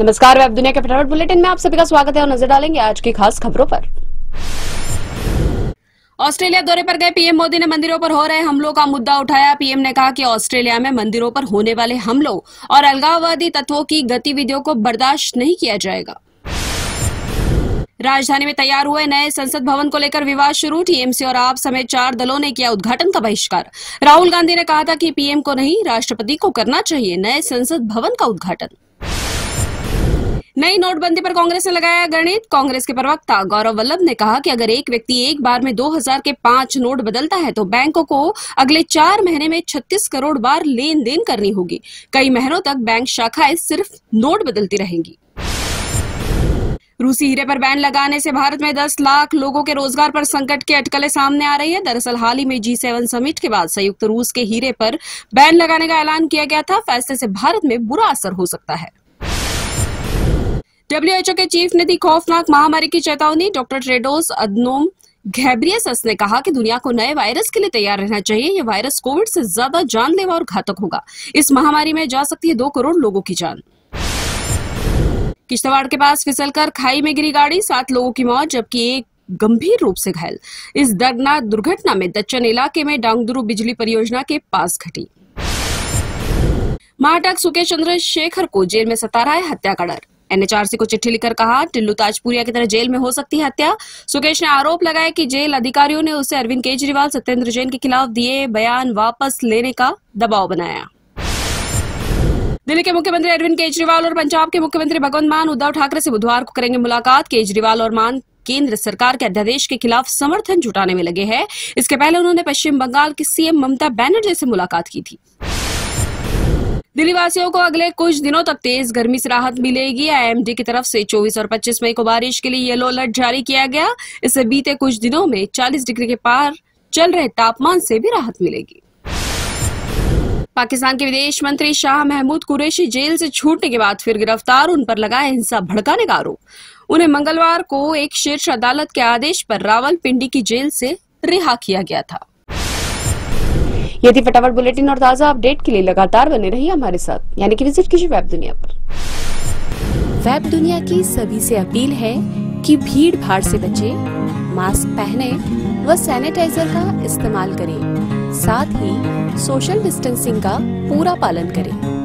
नमस्कार, वेब दुनिया के फटाफट बुलेटिन में आप सभी का स्वागत है और नज़र डालेंगे आज की खास खबरों पर। ऑस्ट्रेलिया दौरे पर गए पीएम मोदी ने मंदिरों पर हो रहे हमलों का मुद्दा उठाया। पीएम ने कहा कि ऑस्ट्रेलिया में मंदिरों पर होने वाले हमलों और अलगाववादी तत्वों की गतिविधियों को बर्दाश्त नहीं किया जाएगा। राजधानी में तैयार हुए नए संसद भवन को लेकर विवाद शुरू। टीएमसी और आप समेत चार दलों ने किया उद्घाटन का बहिष्कार। राहुल गांधी ने कहा था कि पीएम को नहीं, राष्ट्रपति को करना चाहिए नए संसद भवन का उद्घाटन। नई नोटबंदी पर कांग्रेस ने लगाया गणित। कांग्रेस के प्रवक्ता गौरव वल्लभ ने कहा कि अगर एक व्यक्ति एक बार में 2000 के पाँच नोट बदलता है तो बैंकों को अगले चार महीने में 36 करोड़ बार लेन देन करनी होगी। कई महीनों तक बैंक शाखाएँ सिर्फ़ नोट बदलती रहेंगी। रूसी हीरे पर बैन लगाने से भारत में 10 लाख लोगों के रोज़गार पर संकट की अटकलें सामने आ रही है। दरअसल हाल ही में जी सेवन समिट के बाद संयुक्त रूस के हीरे पर बैन लगाने का ऐलान किया गया था। फैसले से भारत में बुरा असर हो सकता है। डब्ल्यूएचओ के चीफ ने दी खौफनाक महामारी की चेतावनी, डॉक्टर ट्रेडोस अदनोम घैब्रियस ने कहा कि दुनिया को नए वायरस के लिए तैयार रहना चाहिए। यह वायरस कोविड से ज़्यादा जानलेवा और घातक होगा। इस महामारी में जा सकती है दो करोड़ लोगों की जान। किश्तवाड़ के पास फिसलकर खाई में गिरी गाड़ी, सात लोगों की मौत, जबकि एक गंभीर रूप से घायल। इस दर्दनाक दुर्घटना में दच्चन इलाके में डांगदुरु बिजली परियोजना के पास घटी। महाटक सुकेश चंद्र शेखर को जेल में सता रहा है हत्या का डर एनएचआरसी को चिट्ठी लिखकर कहा, टिल्लू ताजपुरिया की तरह जेल में हो सकती है हत्या। सुकेश ने आरोप लगाया कि जेल अधिकारियों ने उसे अरविंद केजरीवाल, सत्येंद्र जैन के खिलाफ दिए बयान वापस लेने का दबाव बनाया। दिल्ली के मुख्यमंत्री अरविंद केजरीवाल और पंजाब के मुख्यमंत्री भगवंत मान, उद्धव ठाकरे से बुधवार को करेंगे मुलाकात। केजरीवाल और मान केंद्र सरकार के अध्यादेश के खिलाफ समर्थन जुटाने में लगे हैं। इसके पहले उन्होंने पश्चिम बंगाल की सीएम ममता बनर्जी से मुलाकात की थी। दिल्ली वासियों को अगले कुछ दिनों तक तेज गर्मी से राहत मिलेगी। आईएमडी की तरफ़ से 24 और 25 मई को बारिश के लिए येलो अलर्ट जारी किया गया। इससे बीते कुछ दिनों में 40 डिग्री के पार चल रहे तापमान से भी राहत मिलेगी। पाकिस्तान के विदेश मंत्री शाह महमूद कुरैशी जेल से छूटने के बाद फिर गिरफ़्तार, उन पर लगा हिंसा, भड़काने का आरोप। उन्हें मंगलवार को एक शीर्ष अदालत के आदेश पर रावलपिंडी की जेल से रिहा किया गया था। ये थी फटाफट बुलेटिन और ताज़ा अपडेट के लिए लगातार बने रहिए हमारे साथ, यानी कि विज़िट कीजिए वेब दुनिया पर। वेब दुनिया की सभी से अपील है कि भीड़ भाड़ ऐसी बचे, मास्क पहने व सैनिटाइजर का इस्तेमाल करें। साथ ही सोशल डिस्टेंसिंग का पूरा पालन करें।